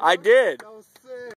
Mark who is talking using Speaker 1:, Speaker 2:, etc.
Speaker 1: I did.